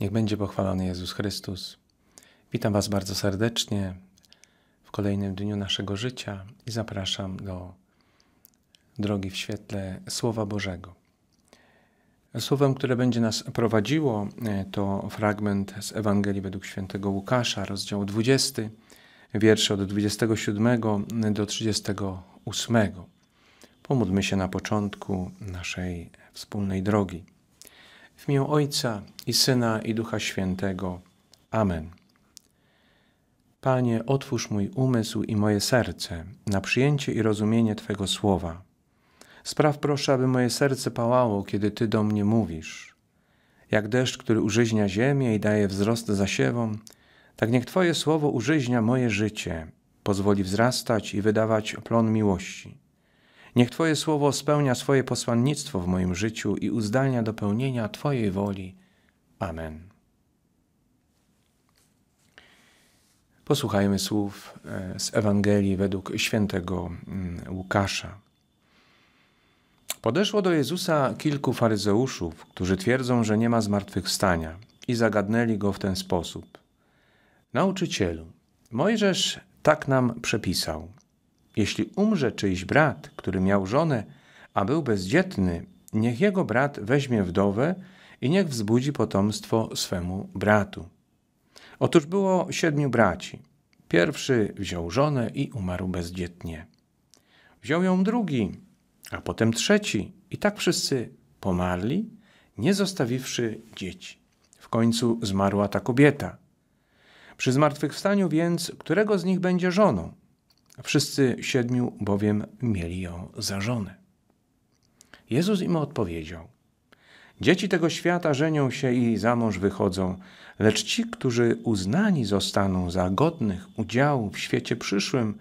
Niech będzie pochwalony Jezus Chrystus. Witam Was bardzo serdecznie w kolejnym dniu naszego życia i zapraszam do drogi w świetle Słowa Bożego. Słowem, które będzie nas prowadziło, e, to fragment z Ewangelii według świętego Łukasza, rozdział 20, wiersze od 27 do 38. Pomódlmy się na początku naszej wspólnej drogi. W imię Ojca i Syna i Ducha Świętego. Amen. Panie, otwórz mój umysł i moje serce na przyjęcie i rozumienie Twego słowa. Spraw proszę, aby moje serce pałało, kiedy Ty do mnie mówisz. Jak deszcz, który użyźnia ziemię i daje wzrost zasiewom, tak niech Twoje słowo użyźnia moje życie, pozwoli wzrastać i wydawać plon miłości. Niech Twoje słowo spełnia swoje posłannictwo w moim życiu i uzdalnia do pełnienia Twojej woli. Amen. Posłuchajmy słów e, z Ewangelii według świętego mm, Łukasza. Podeszło do Jezusa kilku faryzeuszów, którzy twierdzą, że nie ma zmartwychwstania, i zagadnęli go w ten sposób. Nauczycielu, Mojżesz tak nam przepisał. Jeśli umrze czyjś brat, który miał żonę, a był bezdzietny, niech jego brat weźmie wdowę i niech wzbudzi potomstwo swemu bratu. Otóż było siedmiu braci. Pierwszy wziął żonę i umarł bezdzietnie. Wziął ją drugi, a potem trzeci, i tak wszyscy pomarli, nie zostawiwszy dzieci. W końcu zmarła ta kobieta. Przy zmartwychwstaniu więc, którego z nich będzie żoną? Wszyscy siedmiu bowiem mieli ją za żonę. Jezus im odpowiedział: Dzieci tego świata żenią się i za mąż wychodzą, lecz ci, którzy uznani zostaną za godnych udziału w świecie przyszłym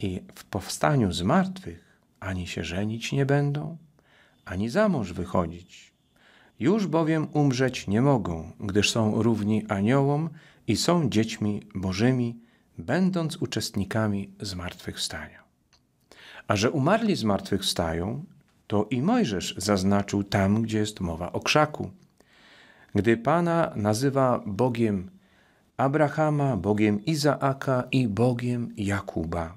i w powstaniu z martwych, ani się żenić nie będą, ani za mąż wychodzić. Już bowiem umrzeć nie mogą, gdyż są równi aniołom i są dziećmi bożymi, będąc uczestnikami zmartwychwstania. A że umarli zmartwychwstają, to i Mojżesz zaznaczył tam, gdzie jest mowa o krzaku. Gdy Pana nazywa Bogiem Abrahama, Bogiem Izaaka i Bogiem Jakuba.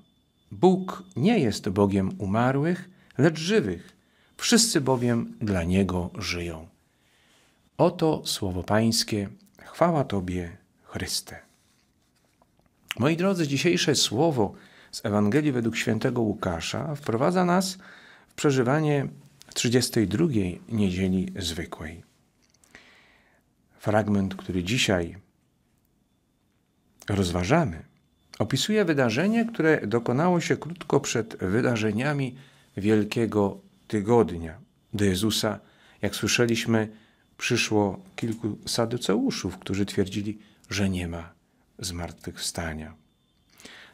Bóg nie jest Bogiem umarłych, lecz żywych. Wszyscy bowiem dla Niego żyją. Oto słowo Pańskie. Chwała Tobie, Chryste. Moi drodzy, dzisiejsze słowo z Ewangelii według świętego Łukasza wprowadza nas w przeżywanie 32 niedzieli zwykłej. Fragment, który dzisiaj rozważamy, opisuje wydarzenie, które dokonało się krótko przed wydarzeniami Wielkiego Tygodnia. Do Jezusa, jak słyszeliśmy, przyszło kilku saduceuszów, którzy twierdzili, że nie ma zmartwychwstania.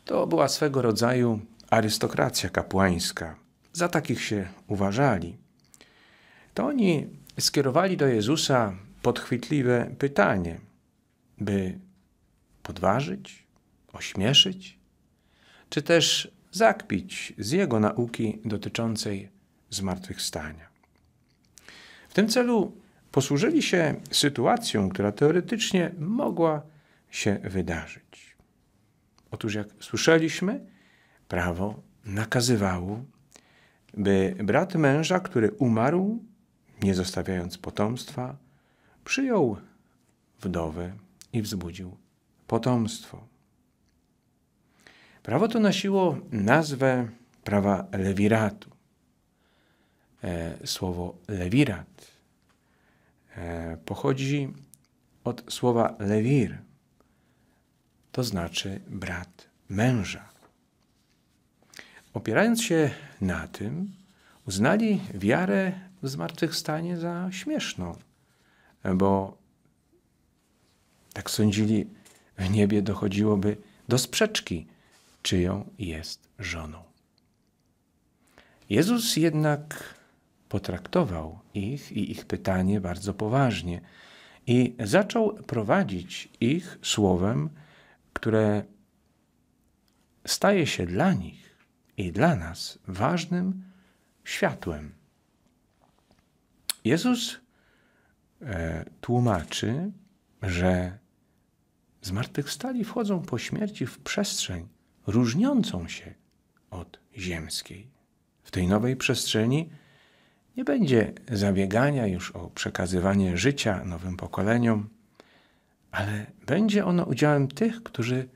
To była swego rodzaju arystokracja kapłańska. Za takich się uważali. To oni skierowali do Jezusa podchwytliwe pytanie, by podważyć, ośmieszyć, czy też zakpić z jego nauki dotyczącej zmartwychwstania. W tym celu posłużyli się sytuacją, która teoretycznie mogła się wydarzyć. Otóż, jak słyszeliśmy, prawo nakazywało, by brat męża, który umarł, nie zostawiając potomstwa, przyjął wdowę i wzbudził potomstwo. Prawo to nosiło nazwę prawa lewiratu. E, słowo lewirat e, pochodzi od słowa lewir, to znaczy brat męża. Opierając się na tym, uznali wiarę w zmartwychwstanie za śmieszną, bo tak sądzili, w niebie dochodziłoby do sprzeczki, czyją jest żoną. Jezus jednak potraktował ich i ich pytanie bardzo poważnie i zaczął prowadzić ich słowem, które staje się dla nich i dla nas ważnym światłem. Jezus e, tłumaczy że zmartwychwstali wchodzą po śmierci w przestrzeń różniącą się od ziemskiej. W tej nowej przestrzeni nie będzie zabiegania już o przekazywanie życia nowym pokoleniom, ale będzie ono udziałem tych, którzy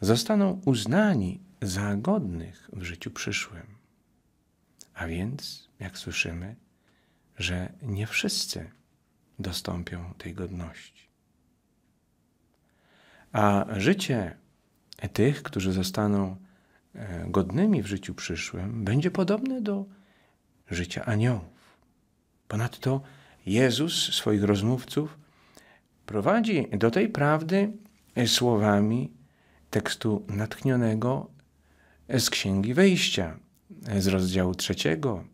zostaną uznani za godnych w życiu przyszłym. A więc, jak słyszymy, że nie wszyscy dostąpią tej godności. A życie tych, którzy zostaną e, godnymi w życiu przyszłym, będzie podobne do życia aniołów. Ponadto Jezus swoich rozmówców prowadzi do tej prawdy słowami tekstu natchnionego z Księgi Wejścia, z rozdziału trzeciego,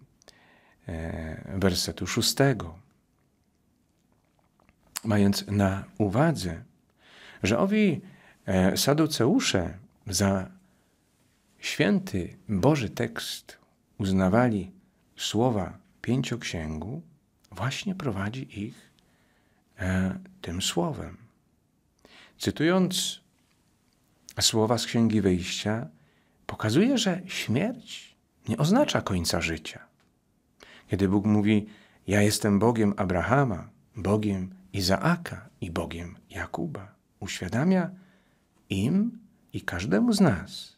e, wersetu szóstego. Mając na uwadze, że owi e, saduceusze za święty Boży tekst uznawali słowa pięcioksięgu, właśnie prowadzi ich tym słowem. Cytując słowa z Księgi Wyjścia, pokazuje, że śmierć nie oznacza końca życia. Kiedy Bóg mówi: Ja jestem Bogiem Abrahama, Bogiem Izaaka i Bogiem Jakuba, uświadamia im i każdemu z nas,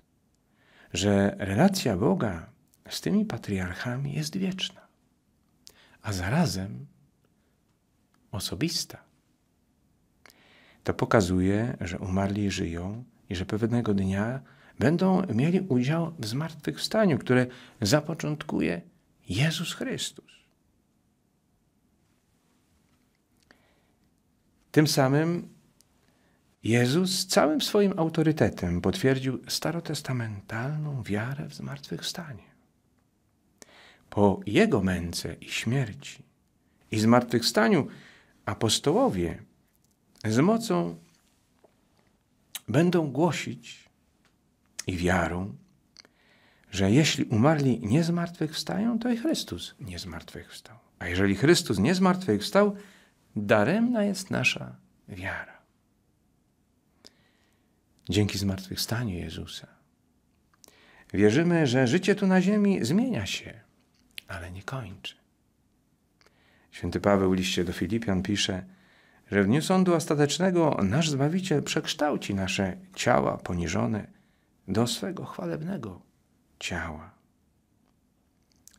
że relacja Boga z tymi patriarchami jest wieczna, a zarazem osobista. To pokazuje, że umarli żyją i że pewnego dnia będą mieli udział w zmartwychwstaniu, które zapoczątkuje Jezus Chrystus. Tym samym Jezus całym swoim autorytetem potwierdził starotestamentalną wiarę w zmartwychwstanie. Po Jego męce i śmierci i zmartwychwstaniu apostołowie z mocą będą głosić i wiarą, że jeśli umarli nie zmartwychwstają, to i Chrystus nie zmartwychwstał. A jeżeli Chrystus nie zmartwychwstał, daremna jest nasza wiara. Dzięki zmartwychwstaniu Jezusa wierzymy, że życie tu na ziemi zmienia się, ale nie kończy. Święty Paweł w liście do Filipian pisze, że w dniu sądu ostatecznego nasz Zbawiciel przekształci nasze ciała poniżone do swego chwalebnego ciała.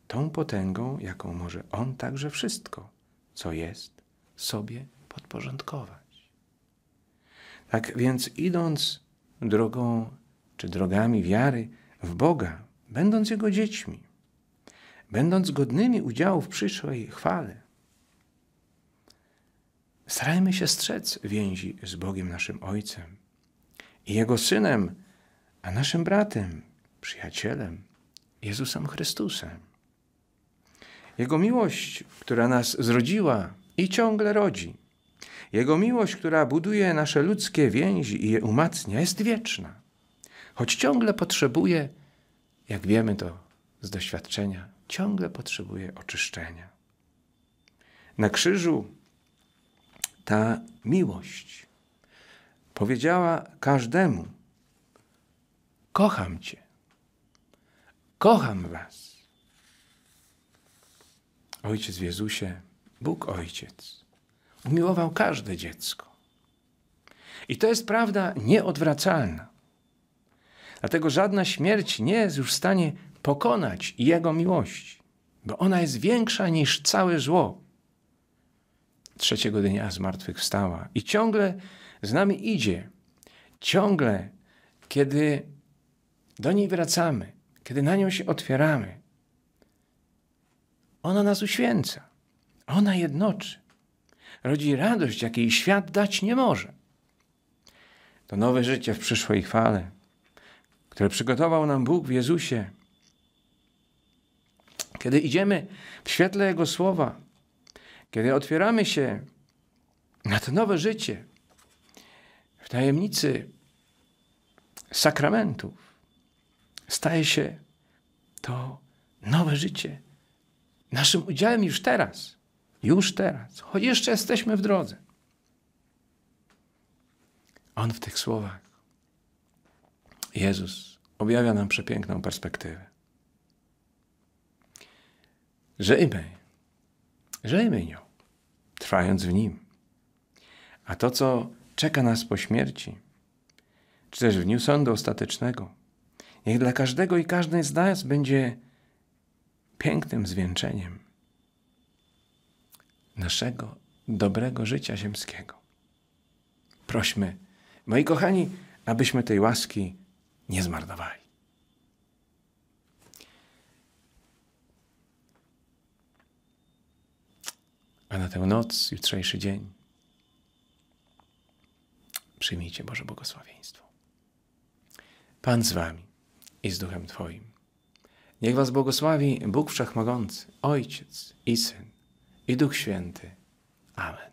Tą potęgą, jaką może On także wszystko, co jest, sobie podporządkować. Tak więc idąc drogą czy drogami wiary w Boga, będąc Jego dziećmi, będąc godnymi udziału w przyszłej chwale, starajmy się strzec więzi z Bogiem naszym Ojcem i Jego Synem, a naszym bratem, przyjacielem, Jezusem Chrystusem. Jego miłość, która nas zrodziła i ciągle rodzi, Jego miłość, która buduje nasze ludzkie więzi i je umacnia, jest wieczna, choć ciągle potrzebuje, jak wiemy to z doświadczenia, ciągle potrzebuje oczyszczenia. Na krzyżu ta miłość powiedziała każdemu: Kocham Cię, kocham Was. Ojciec w Jezusie, Bóg Ojciec, umiłował każde dziecko. I to jest prawda nieodwracalna. Dlatego żadna śmierć nie jest już w stanie pokonać Jego miłości, bo ona jest większa niż całe zło trzeciego dnia zmartwychwstała i ciągle z nami idzie. Ciągle, kiedy do niej wracamy, kiedy na nią się otwieramy, ona nas uświęca, ona jednoczy, rodzi radość, jakiej świat dać nie może. To nowe życie w przyszłej chwale, które przygotował nam Bóg w Jezusie. Kiedy idziemy w świetle Jego słowa, kiedy otwieramy się na to nowe życie w tajemnicy sakramentów, staje się to nowe życie naszym udziałem już teraz. Już teraz, choć jeszcze jesteśmy w drodze. On w tych słowach, Jezus, objawia nam przepiękną perspektywę. Żyjmy, żyjmy nią, trwając w Nim. A to, co czeka nas po śmierci, czy też w dniu sądu ostatecznego, niech dla każdego i każdej z nas będzie pięknym zwieńczeniem naszego dobrego życia ziemskiego. Prośmy, moi kochani, abyśmy tej łaski nie zmarnowali. A na tę noc, jutrzejszy dzień, przyjmijcie Boże błogosławieństwo. Pan z wami i z duchem Twoim. Niech was błogosławi Bóg Wszechmogący, Ojciec i Syn i Duch Święty. Amen.